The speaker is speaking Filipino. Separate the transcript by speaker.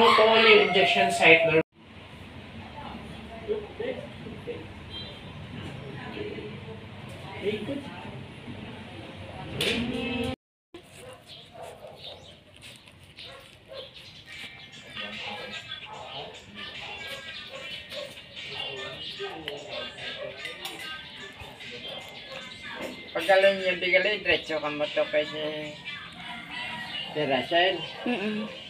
Speaker 1: mo kung yung injection site na
Speaker 2: Pag niya bigali, diretso ka mo to kay si.
Speaker 3: Mm-mm.